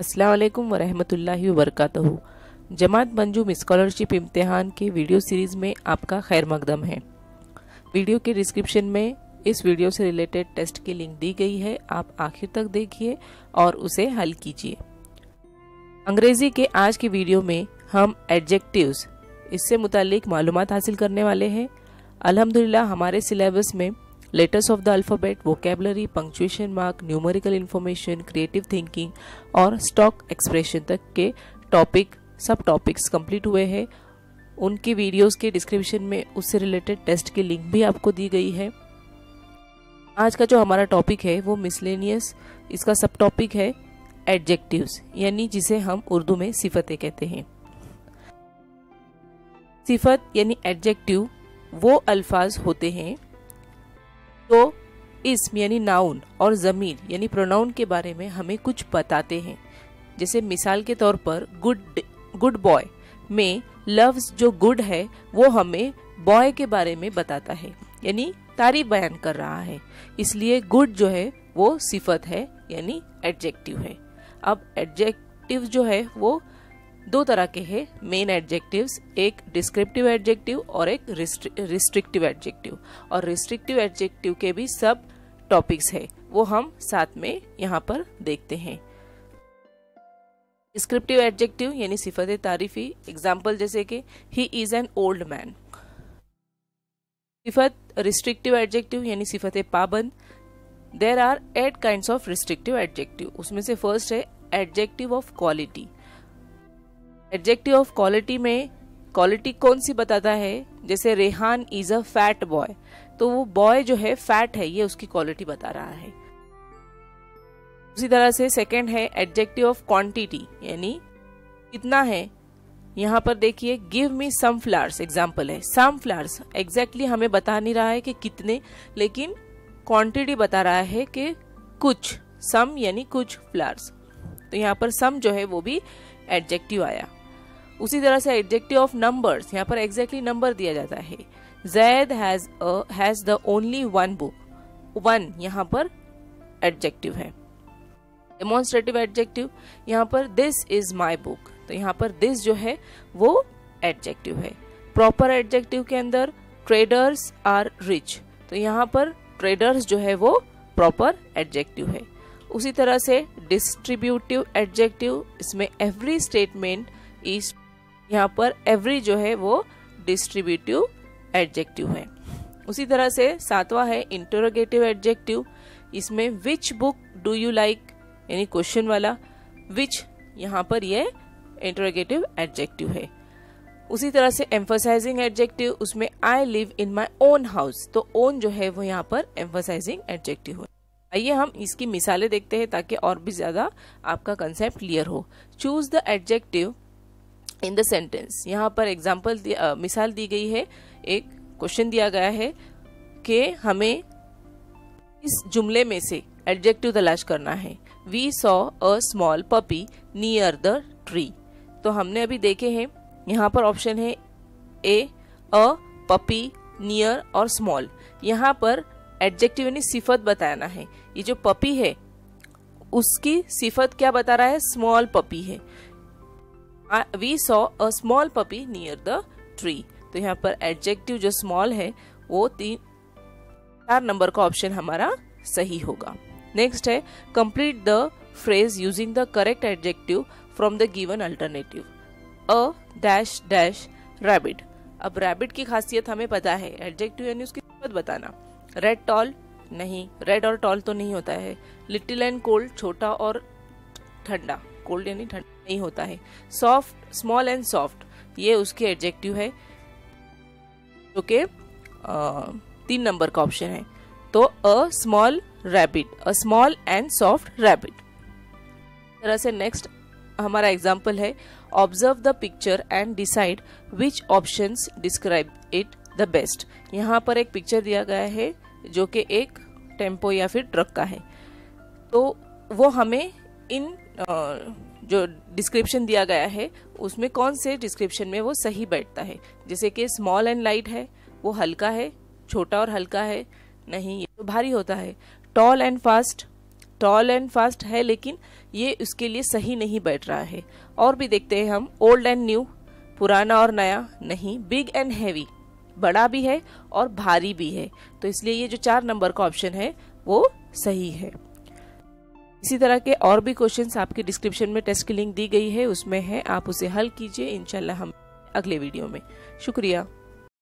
अस्सलाम वालेकुम वरहमतुल्लाहि वबरकातुहू। जमात मंजूम स्कॉलरशिप इम्तहान के वीडियो सीरीज़ में आपका खैर मकदम है। वीडियो के डिस्क्रिप्शन में इस वीडियो से रिलेटेड टेस्ट की लिंक दी गई है, आप आखिर तक देखिए और उसे हल कीजिए। अंग्रेज़ी के आज के वीडियो में हम एडजेक्टिव्स इससे मुतालिक मालूम हासिल करने वाले हैं। अल्हम्दुलिल्लाह, हमारे सिलेबस में letters of the alphabet vocabulary punctuation mark numerical information creative thinking और स्टॉक एक्सप्रेशन तक के टॉपिक सब टॉपिक्स कंप्लीट हुए हैं। उनकी वीडियोस के डिस्क्रिप्शन में उससे रिलेटेड टेस्ट की लिंक भी आपको दी गई है। आज का जो हमारा टॉपिक है, वो मिसलेनियस इसका सब टॉपिक है एडजेक्टिव्स यानी जिसे हम उर्दू में सिफतें कहते हैं। सिफत यानी एडजेक्टिव वो अल्फाज होते हैं तो इसम, यानी नाउन और ज़मीर यानी प्रोनाउन के बारे में हमें कुछ बताते हैं। जैसे मिसाल के तौर पर गुड गुड बॉय में लफ्ज जो गुड है, वो हमें बॉय के बारे में बताता है, यानी तारीफ़ बयान कर रहा है। इसलिए गुड जो है, वो सिफत है, यानी एडजेक्टिव है। अब एडजेक्टिव जो है, वो दो तरह के हैं मेन एडजेक्टिव्स एक डिस्क्रिप्टिव एडजेक्टिव और एक रिस्ट्रिक्टिव एडजेक्टिव और रिस्ट्रिक्टिव एडजेक्टिव के भी सब टॉपिक्स है, वो हम साथ में यहाँ पर देखते हैं। डिस्क्रिप्टिव एडजेक्टिव यानी सिफत, तारीफी एग्ज़ाम्पल जैसे कि he is an old man सिफत रिस्ट्रिक्टिव एडजेक्टिव यानी सिफत पाबंद। There are eight kind of restrictive adjective उसमें से फ़र्स्ट है adjective of quality adjective of quality में क्वालिटी कौन सी बताता है? जैसे Rehan is a fat boy तो वो बॉय जो है फैट है, ये उसकी क्वालिटी बता रहा है। उसी तरह से सेकंड है एडजेक्टिव ऑफ़ क्वांटिटी यानी कितना है? यहाँ पर देखिए give me some flowers example है। सम फ्लावर्स एग्जैक्टली हमें बता नहीं रहा है कि कितने, लेकिन क्वांटिटी बता रहा है कि कुछ सम यानी कुछ फ्लावर्स तो यहाँ पर सम जो है, वो भी एडजेक्टिव आया। उसी तरह से एडजेक्टिव ऑफ़ नंबर्स यहाँ पर एग्जैक्टली नंबर दिया जाता है। Zaid has has the only one book one यहाँ पर एडजेक्टिव है। डेमोन्स्ट्रेटिव एडजेक्टिव यहाँ पर दिस इज़ माई बुक तो यहाँ पर दिस जो है, वो एडजेक्टिव है। प्रॉपर एडजेक्टिव के अंदर ट्रेडर्स आर रिच तो यहाँ पर ट्रेडर्स जो है, वो प्रॉपर एडजेक्टिव है। उसी तरह से डिस्ट्रीब्यूटिव एडजेक्टिव इसमें एवरी स्टेटमेंट इज़ यहाँ पर एवरी जो है वो डिस्ट्रीब्यूटिव एडजेक्टिव है। उसी तरह से सातवां है इंटरोगेटिव एडजेक्टिव इसमें which book do you like यानी क्वेश्चन वाला। विच यहाँ पर ये इंटरोगेटिव एडजेक्टिव है। उसी तरह से एम्फोसाइजिंग एडजेक्टिव उसमें I live in my own house तो ओन जो है वो यहाँ पर एम्फोसाइजिंग एडजेक्टिव है। आइए हम इसकी मिसालें देखते हैं ताकि और भी ज़्यादा आपका कंसेप्ट क्लियर हो। Choose the adjective in the sentence यहाँ पर एग्ज़ाम्पल मिसाल दी गई है, एक क्वेश्चन दिया गया है कि हमें इस जुमले में से एडजेक्टिव तलाश करना है। We saw a small puppy near the tree तो हमने अभी देखे हैं, यहाँ पर ऑप्शन है ए अ पपी नियर और स्मॉल यहाँ पर एडजेक्टिव यानी सिफत बताना है। ये जो पपी है, उसकी सिफत क्या बता रहा है? स्मॉल पपी है। We saw a small puppy near the tree तो यहाँ पर एडजेक्टिव जो स्मॉल है, वो तीन, चार नंबर का ऑप्शन हमारा सही होगा। नेक्स्ट है complete the phrase using the correct adjective from the given alternative a dash dash rabbit अब रैबिट की खासियत हमें पता है। एडजेक्टिव यानी उसकी सिफत बताना। रेड टॉल नहीं। रेड और टॉल तो नहीं होता है। लिटिल एंड कोल्ड छोटा और ठंडा। कोल्ड यानी ठंडा। नहीं होता है। सॉफ्ट स्मॉल एंड सॉफ्ट ये उसके एडजेक्टिव है, जो कि तीन नंबर का ऑप्शन है। तो a small rabbit a small and soft rabbit तरह से नेक्स्ट हमारा एग्ज़ाम्पल है observe the picture and decide which option describe it the best यहाँ पर एक पिक्चर दिया गया है, जो कि एक टेंपो या फिर ट्रक का है। तो वो हमें इन जो डिस्क्रिप्शन दिया गया है, उसमें कौन से डिस्क्रिप्शन में वो सही बैठता है? जैसे कि स्मॉल एंड लाइट है, वो हल्का है, छोटा और हल्का है, नहीं, ये तो भारी होता है। Tall and fast tall and fast है, लेकिन ये उसके लिए सही नहीं बैठ रहा है। और भी देखते हैं हम ओल्ड एंड न्यू पुराना और नया, नहीं बिग एंड हैवी बड़ा भी है और भारी भी है। तो इसलिए ये जो चार नंबर का ऑप्शन है, वो सही है। इसी तरह के और भी क्वेश्चन आपके डिस्क्रिप्शन में टेस्ट की लिंक दी गई है, उसमें है, आप उसे हल कीजिए इनशाला हम अगले वीडियो में। शुक्रिया।